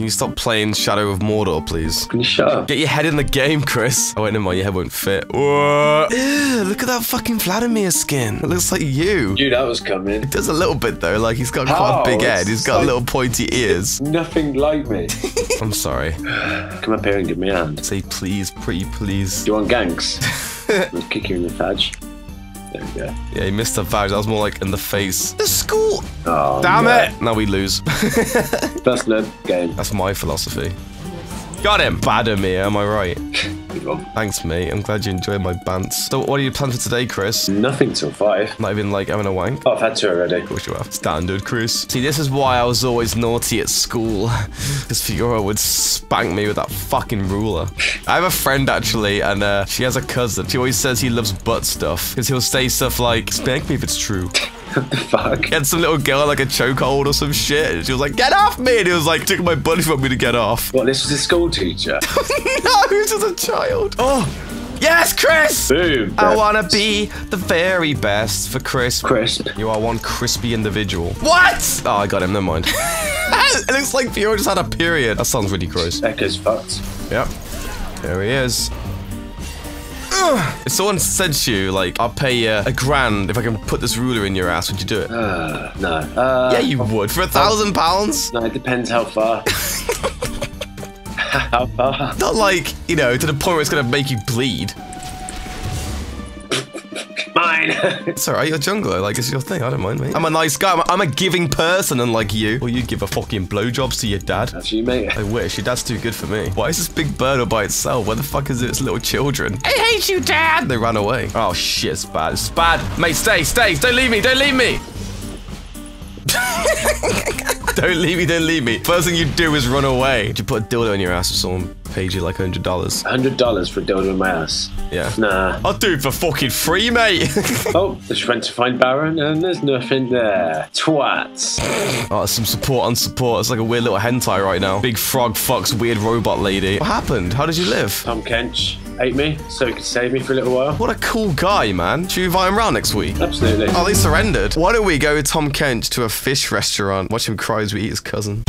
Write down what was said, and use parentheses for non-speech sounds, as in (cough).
Can you stop playing Shadow of Mordor, please? Can you shut up? Get your head in the game, Chris. Oh, wait, never mind. Your head won't fit. Whoa. Ew, look at that fucking Vladimir skin. It looks like you. Dude, that was coming. It does a little bit, though. Like, he's got quite a big head. He's got like- little pointy ears. Nothing like me. (laughs) I'm sorry. Come up here and give me a hand. Say please, pretty please. Do you want ganks? I'll (laughs) kick you in the fudge. There we go. Yeah, he missed the badge. That was more like in the face. The school. Oh, Damn no. it. Now we lose. (laughs) First blood game. That's my philosophy. Got him. Badamir, am I right? One. Thanks, mate. I'm glad you enjoyed my bants. So, what are you planning for today, Chris? Nothing till five. Not even like having a wank? Oh, I've had two already. Of course you have. Standard, Chris. See, this is why I was always naughty at school. (laughs) Because Fiora would spank me with that fucking ruler. I have a friend, actually, and uh, she has a cousin. She always says he loves butt stuff. Because he'll say stuff like, spank me if it's true. What (laughs) the fuck? He had some little girl like a chokehold or some shit. And she was like, get off me! And he was like, took my you want me to get off. What, this was a school teacher? (laughs) no, he's just a child. Oh, yes, Chris! Boom. I wanna be the very best for Chris. Crisp. You are one crispy individual. What? Oh, I got him. Never mind. (laughs) it looks like Fiora just had a period. That sounds really gross. Ekko's fucked. Yep. There he is. Ugh. If someone said to you, like, I'll pay you a grand if I can put this ruler in your ass, would you do it? Uh, no. Uh, yeah, you would. For a thousand pounds? No, it depends how far. (laughs) (laughs) how far? Not like, you know, to the point where it's gonna make you bleed. Mine. (laughs) It's alright, you're a jungler. Like, it's your thing. I don't mind, mate. I'm a nice guy. I'm a, I'm a giving person, unlike you. Well, you give a fucking blowjobs to your dad. That's you, mate. I wish. Your dad's too good for me. Why is this big bird all by itself? Where the fuck is its little children? I hate you, Dad! They ran away. Oh, shit. It's bad. It's bad. Mate, stay, stay. Don't leave me. Don't leave me. (laughs) (laughs) don't leave me. Don't leave me. First thing you do is run away. You put a dildo in your ass if someone paid you like $100? Hundred dollars for a dildo in my ass. Yeah. Nah. I'll do it for fucking free, mate. (laughs) Oh, just went to find Baron and there's nothing there. Twats. Oh, some support on support. It's like a weird little hentai right now. Big frog fucks weird robot lady. What happened? How did you live? Tahm Kench ate me so he could save me for a little while. What a cool guy, man. Should we invite him round next week? Absolutely. Oh, they surrendered. Why don't we go with Tahm Kench to a fish restaurant, watch him cry as we eat his cousin?